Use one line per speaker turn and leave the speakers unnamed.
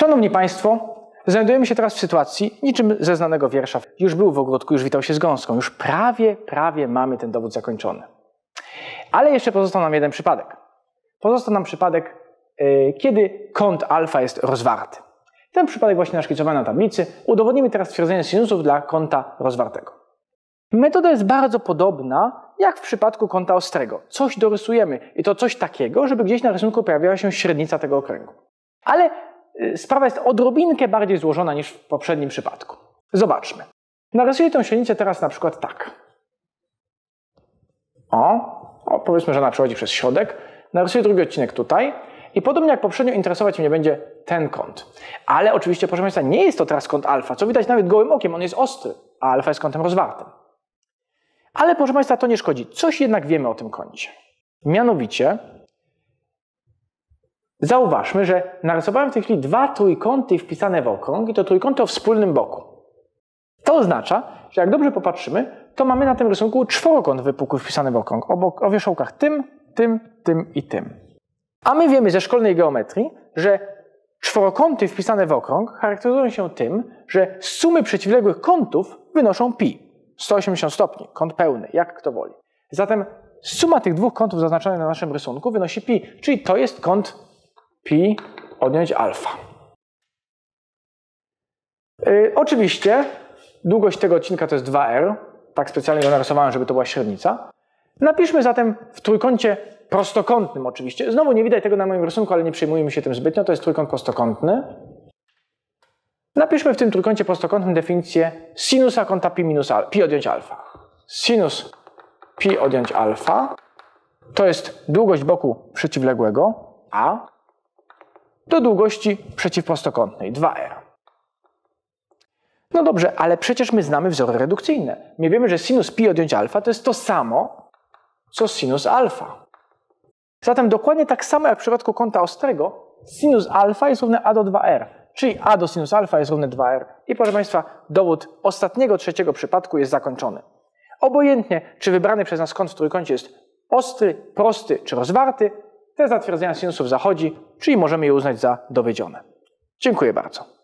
Szanowni Państwo, znajdujemy się teraz w sytuacji niczym ze znanego wiersza. Już był w ogródku, już witał się z gąską, już prawie, prawie mamy ten dowód zakończony. Ale jeszcze pozostał nam jeden przypadek. Pozostał nam przypadek, yy, kiedy kąt alfa jest rozwarty. Ten przypadek właśnie naszkicowany na tablicy. Udowodnimy teraz twierdzenie sinusów dla kąta rozwartego. Metoda jest bardzo podobna jak w przypadku kąta ostrego. Coś dorysujemy i to coś takiego, żeby gdzieś na rysunku pojawiała się średnica tego okręgu. Ale sprawa jest odrobinkę bardziej złożona niż w poprzednim przypadku. Zobaczmy. Narysuję tę średnicę teraz na przykład tak. O, o powiedzmy, że ona przechodzi przez środek. Narysuję drugi odcinek tutaj. I podobnie jak poprzednio interesować mnie będzie ten kąt. Ale oczywiście, proszę Państwa, nie jest to teraz kąt alfa, co widać nawet gołym okiem, on jest ostry, a alfa jest kątem rozwartym. Ale proszę Państwa, to nie szkodzi. Coś jednak wiemy o tym kącie. Mianowicie, zauważmy, że narysowałem w tej chwili dwa trójkąty wpisane w okrąg i to trójkąty o wspólnym boku. To oznacza, że jak dobrze popatrzymy, to mamy na tym rysunku czworokąt wypukły wpisany w okrąg, obok, o wierzchołkach tym, tym, tym i tym. A my wiemy ze szkolnej geometrii, że czworokąty wpisane w okrąg charakteryzują się tym, że sumy przeciwległych kątów wynoszą pi. 180 stopni, kąt pełny, jak kto woli. Zatem suma tych dwóch kątów zaznaczonych na naszym rysunku wynosi pi, czyli to jest kąt pi odjąć alfa. Yy, oczywiście długość tego odcinka to jest 2r, tak specjalnie go narysowałem, żeby to była średnica. Napiszmy zatem w trójkącie prostokątnym oczywiście. Znowu nie widać tego na moim rysunku, ale nie przejmujmy się tym zbytnio. To jest trójkąt prostokątny. Napiszmy w tym trójkącie prostokątnym definicję sinusa kąta pi minus alfa, pi odjąć alfa. Sinus pi odjąć alfa to jest długość boku przeciwległego a do długości przeciwprostokątnej 2r. No dobrze, ale przecież my znamy wzory redukcyjne. My wiemy, że sinus pi odjąć alfa to jest to samo, co sinus alfa. Zatem dokładnie tak samo jak w przypadku kąta ostrego, sinus alfa jest równe a do 2r, czyli a do sinus alfa jest równe 2r. I proszę Państwa, dowód ostatniego, trzeciego przypadku jest zakończony. Obojętnie, czy wybrany przez nas kąt w trójkącie jest ostry, prosty czy rozwarty, te zatwierdzenia sinusów zachodzi, czyli możemy je uznać za dowiedzione. Dziękuję bardzo.